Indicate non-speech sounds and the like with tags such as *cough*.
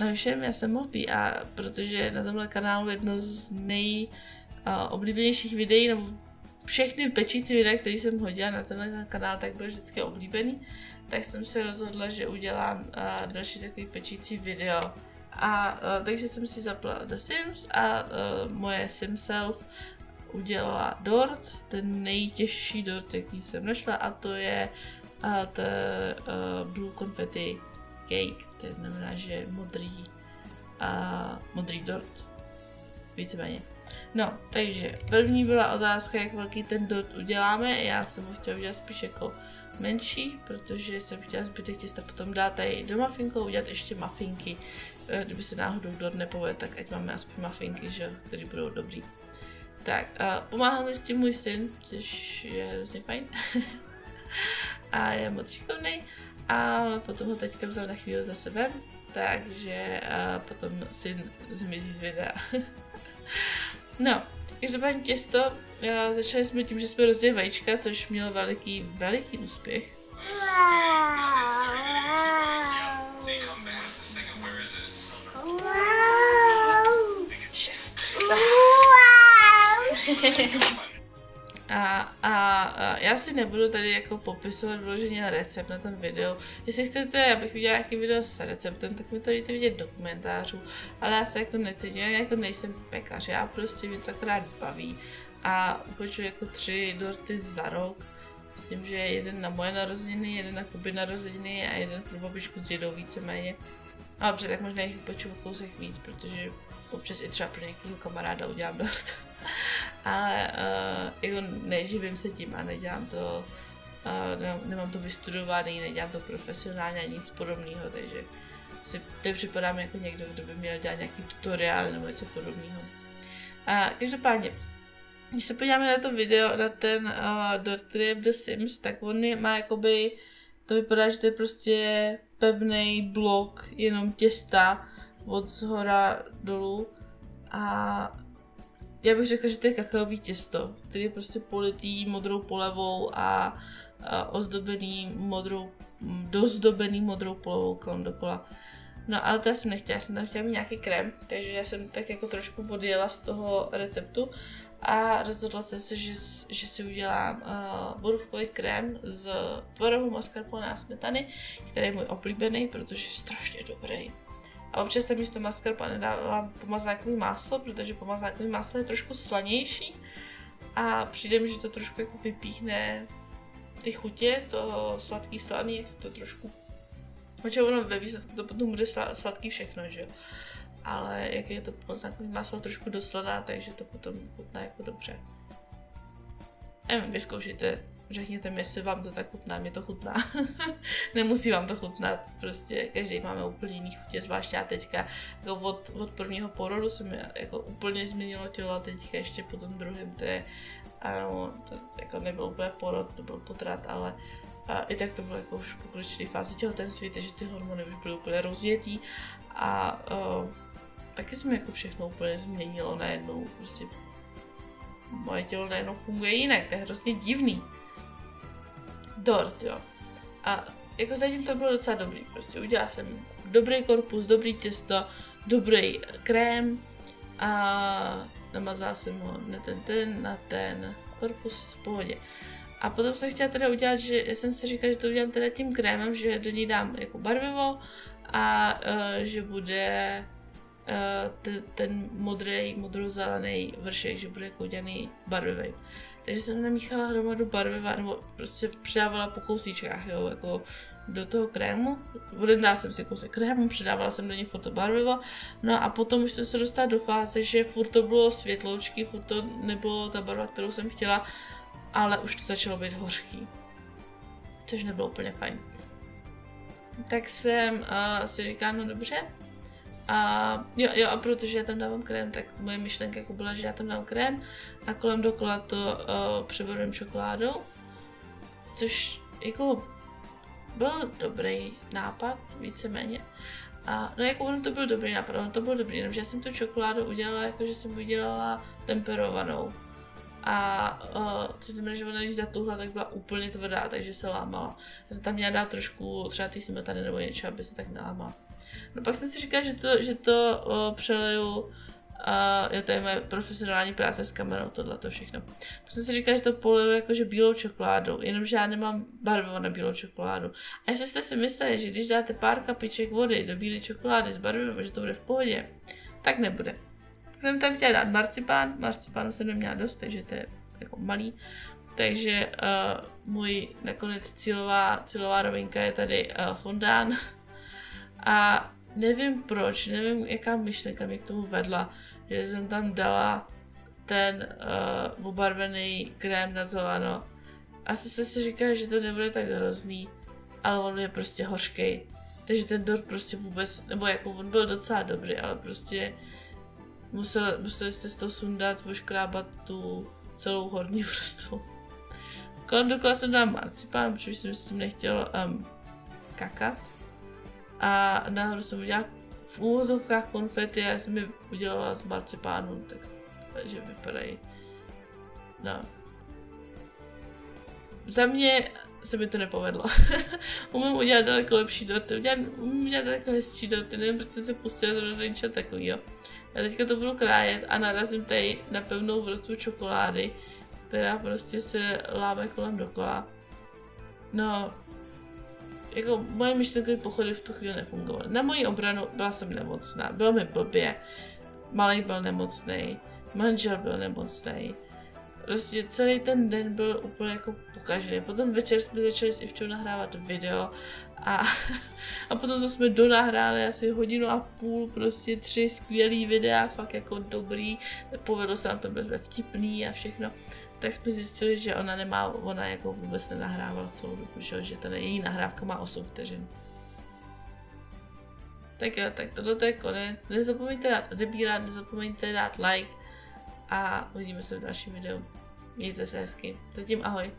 No všem, já jsem hobby a protože na tomhle kanálu jedno z nejoblíbenějších videí, nebo všechny pečící videa, které jsem hodila na tenhle kanál, tak byly vždycky oblíbený, tak jsem se rozhodla, že udělám uh, další takový pečící video. A uh, takže jsem si zapla The Sims a uh, moje Simself udělala dort, ten nejtěžší dort, jaký jsem našla a to je uh, to, uh, Blue Confetti Cake, to znamená, že modrý, uh, modrý dort, víceméně. No, takže první byla otázka, jak velký ten dort uděláme. Já jsem ho chtěla udělat spíš jako menší, protože jsem chtěla zbytek těsta potom dát tady do mafinku, udělat ještě mafinky. Eh, kdyby se náhodou dort nepovede, tak ať máme aspoň mafinky, že, které budou dobrý. Tak, a pomáhal mi s tím můj syn, což je hrozně fajn. *laughs* a je moc šikovný, ale potom ho teďka vzal na chvíli za sebe, takže a potom syn zmizí z videa. *laughs* No, každopádně těsto, já začali jsme tím, že jsme rozdělili vajíčka, což mělo veliký, veliký úspěch. *laughs* A, a, a já si nebudu tady jako popisovat vloženě recept na tom videu. Jestli chcete, abych udělal nějaký video s receptem, tak mi to jdete vidět do komentářů. Ale já se jako necítím, já jako nejsem pekař, já prostě mě to akorát baví. A upeču jako tři dorty za rok. Myslím, že jeden na moje narozeniny, jeden na Kuby narozeniny a jeden pro babičku s dědou víceméně. A dobře, tak možná jich upeču kousek víc, protože občas i třeba pro nějakého kamaráda udělám dort *laughs* ale uh, jako neživím se tím a nedělám to, uh, ne, nemám to vystudovaný, nedělám to profesionálně ani nic podobného, takže si nepřipadám jako někdo, kdo by měl dělat nějaký tutoriál nebo něco podobného. A každopádně, když se podíváme na to video, na ten uh, Dortrip The Sims, tak on je, má jakoby, to vypadá, že to je prostě pevný blok jenom těsta od zhora dolů a já bych řekla, že to je kakaový těsto, který je prostě politý modrou polevou a, a ozdobený modrou, dozdobený modrou polevou kolem dokola. No ale to já jsem nechtěla, já jsem tam chtěla mít nějaký krém, takže já jsem tak jako trošku odjela z toho receptu a rozhodla jsem se, že, že si udělám uh, borůvkový krém z tvarohu mascarpone a smetany, který je můj oblíbený, protože je strašně dobrý. A občas tam místo mascarpone dávám pomazákový máslo, protože pomazákový máslo je trošku slanější a přijde mi, že to trošku jako vypíchne ty chutě, to sladký slaný, to trošku protože ono ve výsledku to potom bude sladký všechno, že jo. Ale jak je to pomazákový máslo trošku doslaná, takže to potom chutná jako dobře. Nevím, vyzkoušejte řekněte mi, jestli vám to tak chutná, mě to chutná. *laughs* Nemusí vám to chutnat, prostě každý máme úplně jiný chutě, zvlášť já teďka, jako od, od prvního porodu se mi jako úplně změnilo tělo a teďka ještě po tom druhém, to je, ano, to jako nebyl úplně porod, to byl potrat, ale a i tak to bylo jako už pokročilý fázi těhotenství, takže ty hormony už byly úplně rozjetý a uh, taky se mi jako všechno úplně změnilo najednou, prostě moje tělo najednou funguje jinak, to je hrozně divný dort, jo. A jako zatím to bylo docela dobrý, prostě udělala jsem dobrý korpus, dobrý těsto, dobrý krém a namazala jsem ho na ten, ten, na ten korpus v pohodě. A potom jsem chtěla teda udělat, že já jsem si říkala, že to udělám teda tím krémem, že do něj dám jako barvivo a uh, že bude ten, ten modrý, modrozelený vršek, že bude udělaný barvivý. Takže jsem namíchala hromadu barviva, nebo prostě přidávala po kousíčkách, jo, jako do toho krému. Odedala jsem si kousek krému, přidávala jsem do něj fotobarvivo. No a potom už jsem se dostala do fáze, že furt to bylo světloučky, furt to nebylo ta barva, kterou jsem chtěla, ale už to začalo být hořký. Což nebylo úplně fajn. Tak jsem uh, si říkala, no dobře, a jo, jo, a protože já tam dávám krém, tak moje myšlenka jako byla, že já tam dám krém a kolem dokola to uh, přeborujeme čokoládou, což jako byl dobrý nápad, víceméně. A no jako ono to byl dobrý nápad, ono to bylo dobrý, jenomže já jsem tu čokoládu udělala, jakože jsem udělala temperovanou. A uh, co znamená, že ona když zatuhla, tak byla úplně tvrdá, takže se lámala. Já jsem tam měla dát trošku třeba ty smetany nebo něco, aby se tak nelámala. No pak jsem si říkala, že to, že to uh, přeleju a jo, to je moje profesionální práce s kamerou, tohle to všechno. Pak jsem si říkala, že to poliju jakože bílou čokoládou, jenomže já nemám barvu na bílou čokoládu. A jestli jste si mysleli, že když dáte pár kapiček vody do bílé čokolády s barvou, že to bude v pohodě, tak nebude. Jsem tam chtěla dát marcipán, marcipánu jsem neměla dost, takže to je jako malý. Takže uh, můj nakonec cílová, cílová rovinka je tady uh, fondán. A nevím proč, nevím jaká myšlenka mě k tomu vedla, že jsem tam dala ten uh, obarvený krém na zeleno. Asi se si říká, že to nebude tak hrozný, ale on je prostě hořký. Takže ten dort prostě vůbec, nebo jako on byl docela dobrý, ale prostě musel, museli jste toho sundat, voškrábat tu celou horní *laughs* vrstvu. Kolem dokola jsem dala marcipán, protože jsem s tím nechtěl um, kakat. A nahoru jsem udělala v úvozovkách konfety, já jsem je udělala z marcipánu, tak, takže vypadají. No. Za mě se mi to nepovedlo. *laughs* umím udělat daleko lepší dorty, umím udělat daleko hezčí dorty, nevím, proč jsem se pustila do něčeho takového. Já teďka to budu krájet a narazím tady na pevnou vrstvu čokolády, která prostě se láme kolem dokola. No, jako moje myšlenkové pochody v tu chvíli nefungovaly. Na moji obranu byla jsem nemocná, bylo mi blbě, malý byl nemocný, manžel byl nemocný. Prostě celý ten den byl úplně jako pokažený. Potom večer jsme začali s Ivčou nahrávat video a, *laughs* a potom to jsme donahráli asi hodinu a půl, prostě tři skvělý videa, fakt jako dobrý. Povedlo se nám to bylo vtipný a všechno tak jsme zjistili, že ona nemá, ona jako vůbec nenahrávala celou dobu, že, že ta její nahrávka má 8 vteřin. Tak jo, tak tohle je konec. Nezapomeňte dát odebírat, nezapomeňte dát like a uvidíme se v dalším videu. Mějte se hezky. Zatím ahoj.